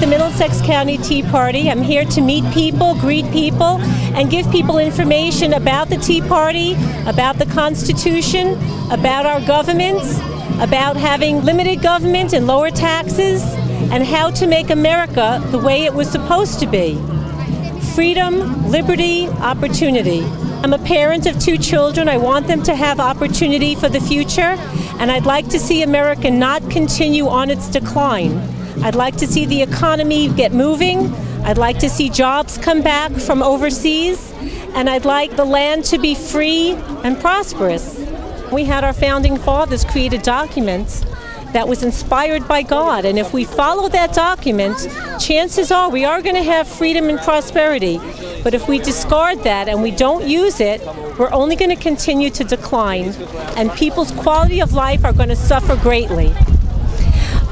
the Middlesex County Tea Party. I'm here to meet people, greet people, and give people information about the Tea Party, about the Constitution, about our governments, about having limited government and lower taxes, and how to make America the way it was supposed to be freedom, liberty, opportunity. I'm a parent of two children. I want them to have opportunity for the future, and I'd like to see America not continue on its decline. I'd like to see the economy get moving. I'd like to see jobs come back from overseas, and I'd like the land to be free and prosperous. We had our founding fathers create a document that was inspired by God. And if we follow that document, chances are we are going to have freedom and prosperity. But if we discard that and we don't use it, we're only going to continue to decline, and people's quality of life are going to suffer greatly.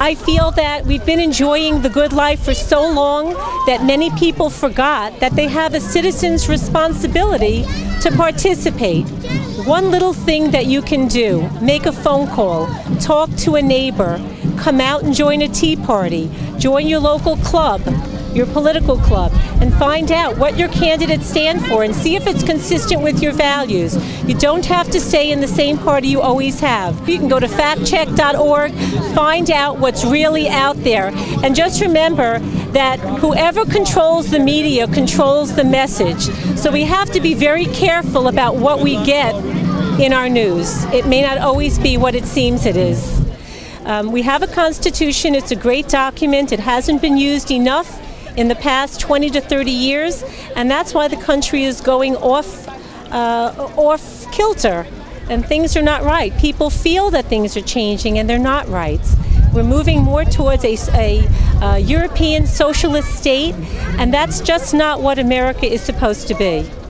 I feel that we've been enjoying the good life for so long that many people forgot that they have a citizen's responsibility to participate. One little thing that you can do make a phone call, talk to a neighbor, come out and join a tea party, join your local club, your political club, and find out what your candidates stand for and see if it's consistent with your values. You don't have to stay in the same party you always have. You can go to factcheck.org, find out what's really out there, and just remember that whoever controls the media controls the message. So we have to be very careful about what we get in our news. It may not always be what it seems it is. Um, we have a constitution, it's a great document, it hasn't been used enough in the past 20 to 30 years, and that's why the country is going off, uh, off kilter. And things are not right. People feel that things are changing, and they're not right. We're moving more towards a, a, a European socialist state, and that's just not what America is supposed to be.